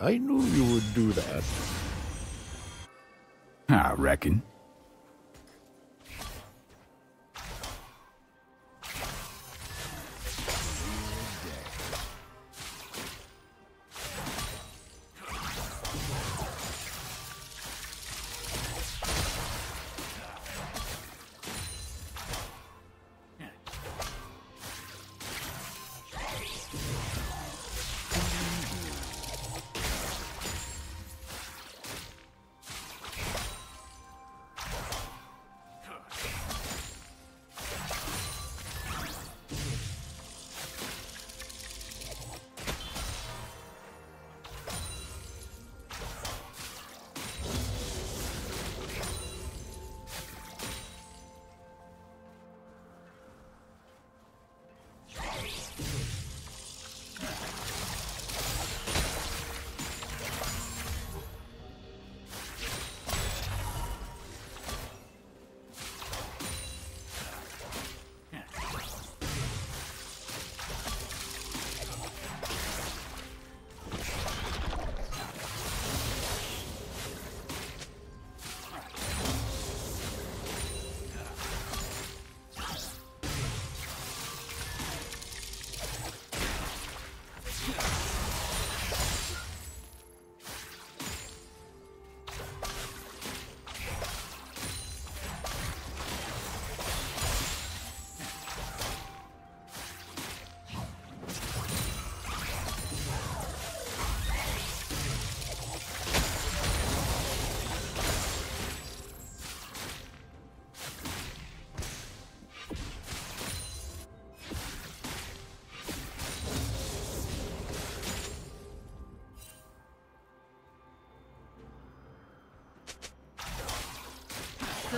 I knew you would do that. I reckon.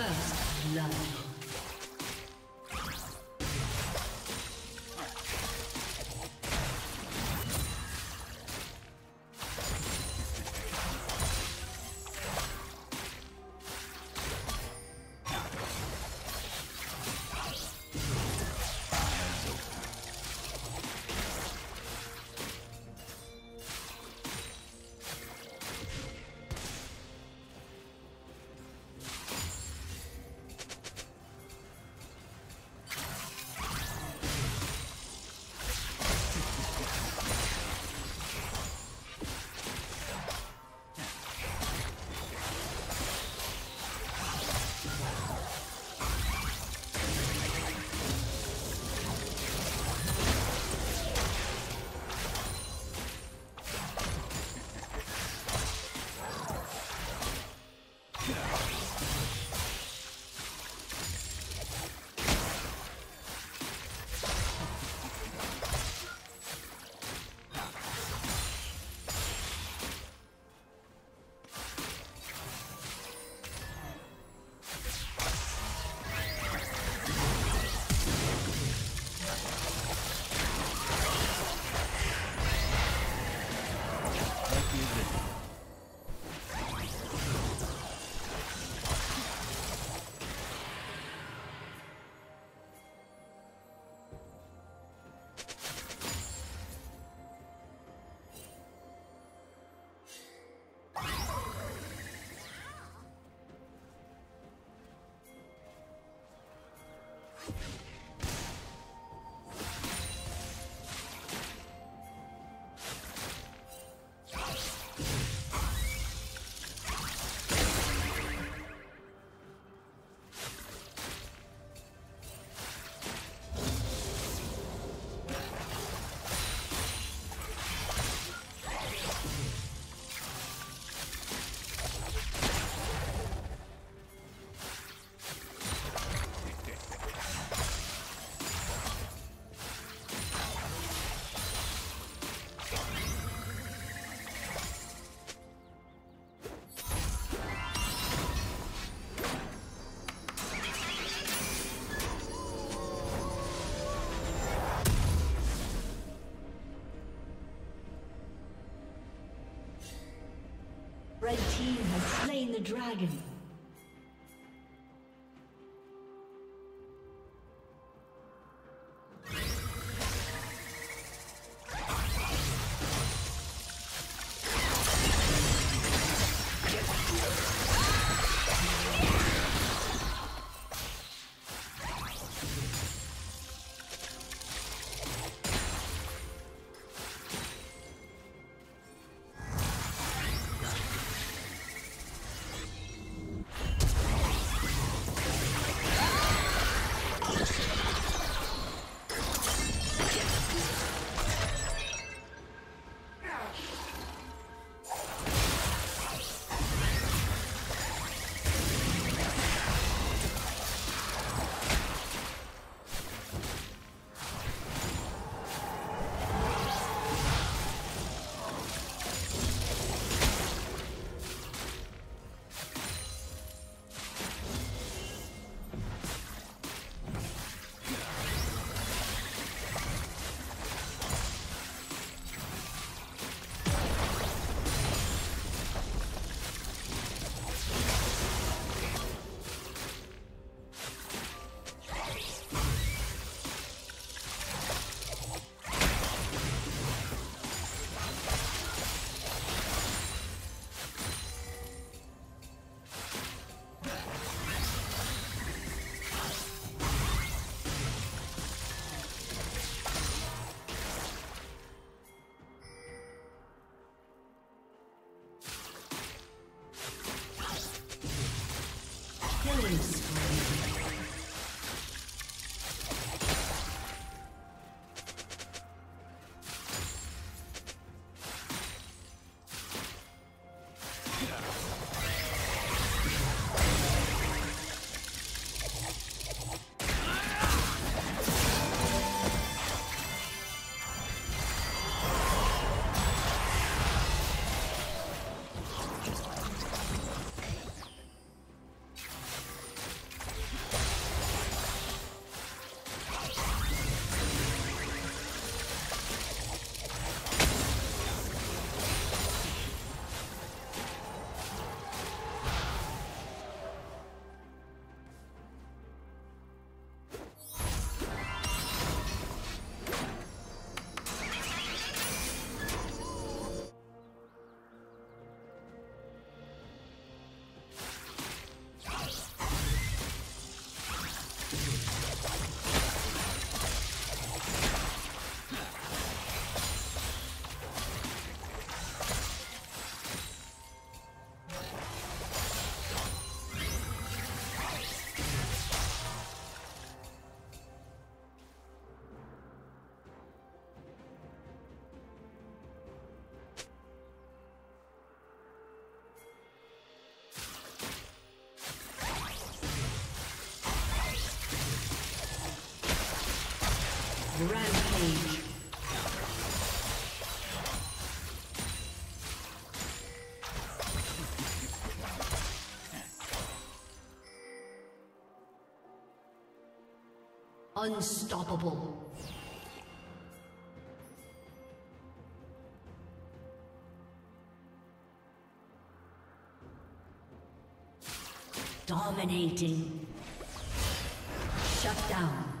First love. Slain the dragon. Unstoppable. Dominating. Shut down.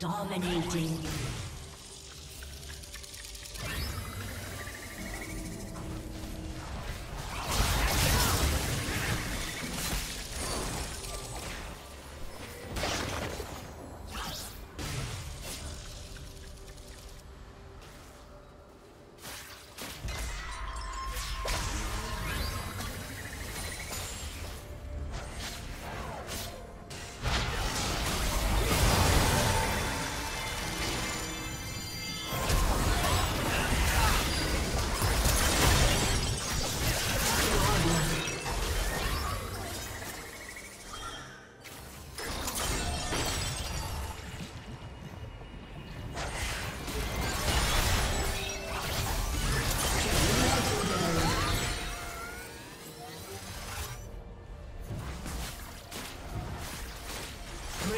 Dominating.